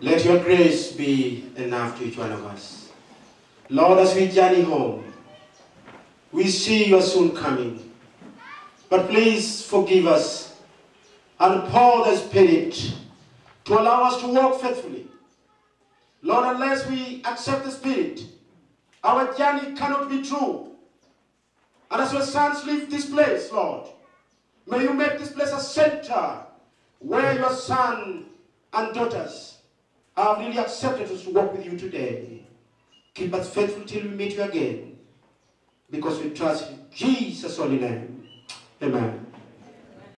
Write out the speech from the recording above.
your grace be enough to each one of us. Lord, as we journey home, we see you soon coming. But please forgive us and pour the Spirit to allow us to walk faithfully. Lord, unless we accept the Spirit, our journey cannot be true. And as your sons leave this place, Lord, may you make this place a center where your son and daughters are really accepted us to walk with you today. Keep us faithful till we meet you again. Because we trust in Jesus' holy name. Amen.